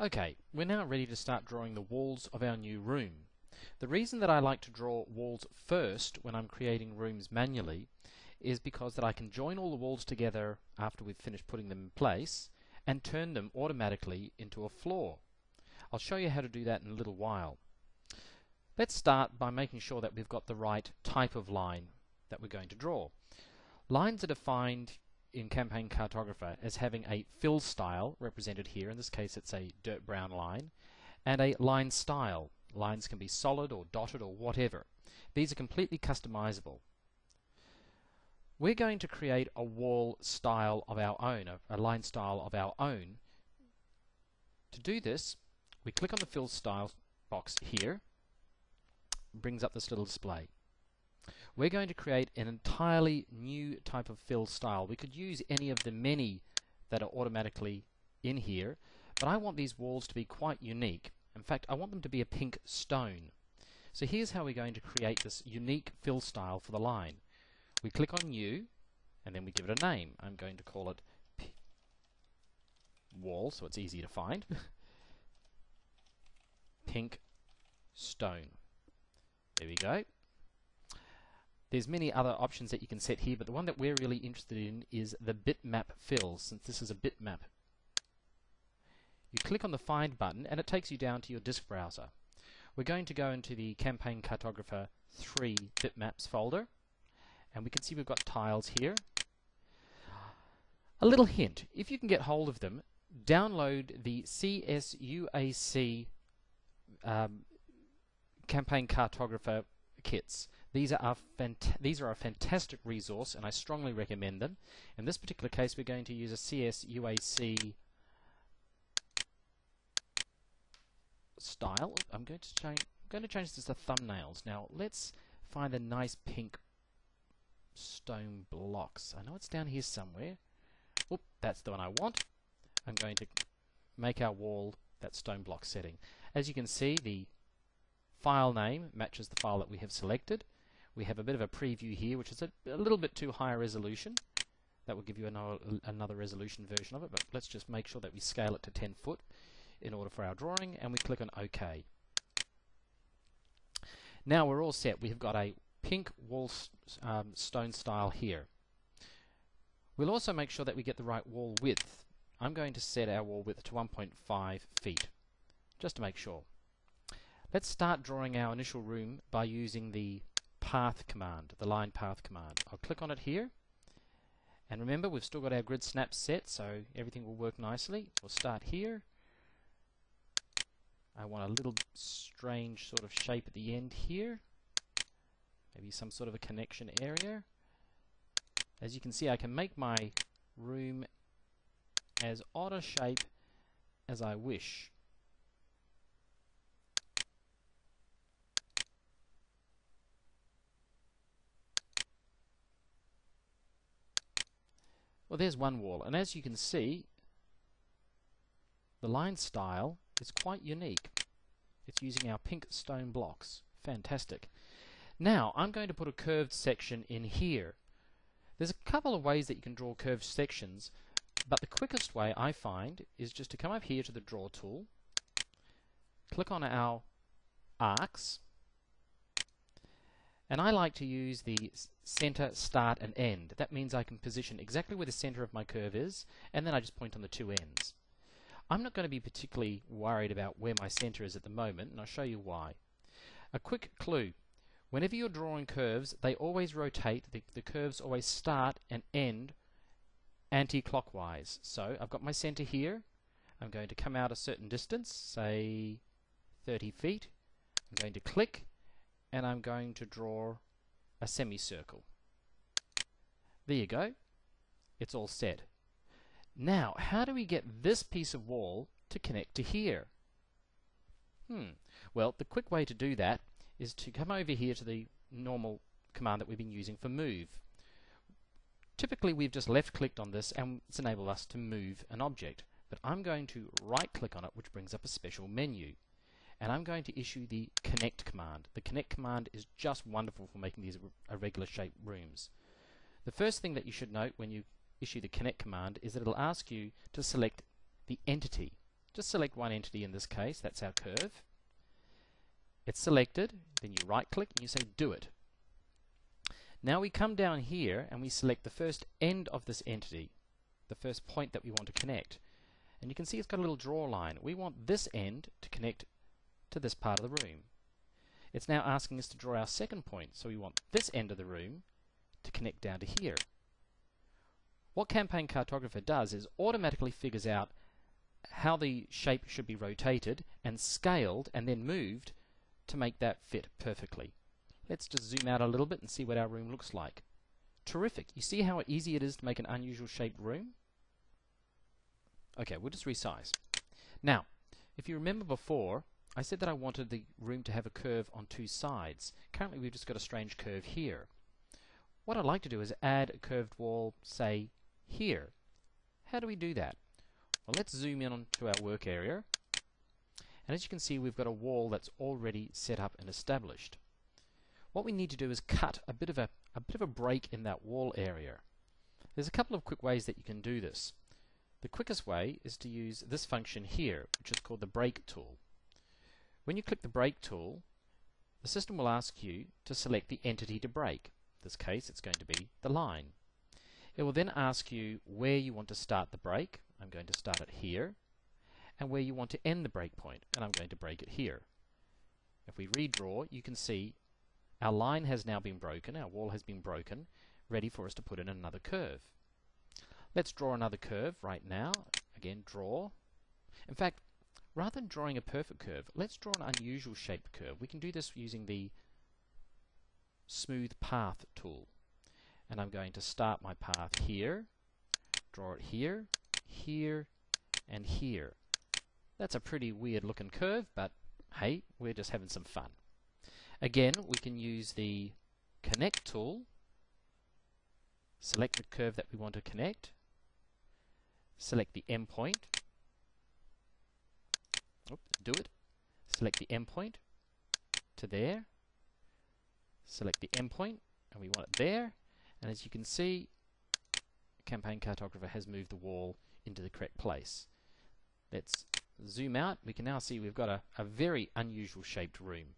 Okay, we're now ready to start drawing the walls of our new room. The reason that I like to draw walls first when I'm creating rooms manually is because that I can join all the walls together after we've finished putting them in place and turn them automatically into a floor. I'll show you how to do that in a little while. Let's start by making sure that we've got the right type of line that we're going to draw. Lines are defined in Campaign Cartographer as having a fill style, represented here, in this case it's a dirt brown line, and a line style. Lines can be solid or dotted or whatever. These are completely customizable. We're going to create a wall style of our own, a, a line style of our own. To do this, we click on the fill style box here, brings up this little display we're going to create an entirely new type of fill style. We could use any of the many that are automatically in here, but I want these walls to be quite unique. In fact, I want them to be a pink stone. So here's how we're going to create this unique fill style for the line. We click on New, and then we give it a name. I'm going to call it P wall, so it's easy to find. pink stone. There we go. There's many other options that you can set here, but the one that we're really interested in is the bitmap fill, since this is a bitmap. You click on the Find button, and it takes you down to your disk browser. We're going to go into the Campaign Cartographer 3 bitmaps folder, and we can see we've got tiles here. A little hint, if you can get hold of them, download the CSUAC um, Campaign Cartographer kits. These are, these are a fantastic resource and I strongly recommend them. In this particular case we're going to use a CS UAC style. I'm going to change going to change this to thumbnails. Now let's find the nice pink stone blocks. I know it's down here somewhere. Oop, that's the one I want. I'm going to make our wall that stone block setting. As you can see, the file name matches the file that we have selected. We have a bit of a preview here, which is a, a little bit too high resolution. That will give you another, another resolution version of it, but let's just make sure that we scale it to 10 foot in order for our drawing, and we click on OK. Now we're all set. We have got a pink wall um, stone style here. We'll also make sure that we get the right wall width. I'm going to set our wall width to 1.5 feet, just to make sure. Let's start drawing our initial room by using the path command, the line path command. I'll click on it here. And remember, we've still got our grid snap set, so everything will work nicely. We'll start here. I want a little strange sort of shape at the end here. Maybe some sort of a connection area. As you can see, I can make my room as odd a shape as I wish. Well, there's one wall, and as you can see, the line style is quite unique. It's using our pink stone blocks. Fantastic. Now, I'm going to put a curved section in here. There's a couple of ways that you can draw curved sections, but the quickest way I find is just to come up here to the Draw tool, click on our arcs, and I like to use the center, start, and end. That means I can position exactly where the center of my curve is, and then I just point on the two ends. I'm not going to be particularly worried about where my center is at the moment, and I'll show you why. A quick clue. Whenever you're drawing curves, they always rotate. The, the curves always start and end anti-clockwise. So I've got my center here. I'm going to come out a certain distance, say 30 feet. I'm going to click and I'm going to draw a semicircle. There you go. It's all set. Now, how do we get this piece of wall to connect to here? Hmm. Well, the quick way to do that is to come over here to the normal command that we've been using for move. Typically, we've just left-clicked on this and it's enabled us to move an object. But I'm going to right-click on it, which brings up a special menu and I'm going to issue the connect command. The connect command is just wonderful for making these irregular shaped rooms. The first thing that you should note when you issue the connect command is that it'll ask you to select the entity. Just select one entity in this case, that's our curve. It's selected, then you right click and you say do it. Now we come down here and we select the first end of this entity, the first point that we want to connect. And you can see it's got a little draw line. We want this end to connect to this part of the room. It's now asking us to draw our second point, so we want this end of the room to connect down to here. What Campaign Cartographer does is automatically figures out how the shape should be rotated and scaled and then moved to make that fit perfectly. Let's just zoom out a little bit and see what our room looks like. Terrific. You see how easy it is to make an unusual shaped room? Okay, we'll just resize. Now, if you remember before, I said that I wanted the room to have a curve on two sides. Currently we've just got a strange curve here. What I'd like to do is add a curved wall, say, here. How do we do that? Well, let's zoom in onto our work area. And as you can see, we've got a wall that's already set up and established. What we need to do is cut a bit of a, a bit of a break in that wall area. There's a couple of quick ways that you can do this. The quickest way is to use this function here, which is called the break tool. When you click the break tool, the system will ask you to select the entity to break. In this case, it's going to be the line. It will then ask you where you want to start the break. I'm going to start it here. And where you want to end the breakpoint. And I'm going to break it here. If we redraw, you can see our line has now been broken, our wall has been broken, ready for us to put in another curve. Let's draw another curve right now. Again, draw. In fact, rather than drawing a perfect curve, let's draw an unusual shaped curve. We can do this using the Smooth Path tool. And I'm going to start my path here, draw it here, here, and here. That's a pretty weird looking curve, but hey, we're just having some fun. Again, we can use the Connect tool, select the curve that we want to connect, select the endpoint, do it, select the endpoint to there, select the endpoint, and we want it there, and as you can see, Campaign Cartographer has moved the wall into the correct place. Let's zoom out. We can now see we've got a, a very unusual shaped room.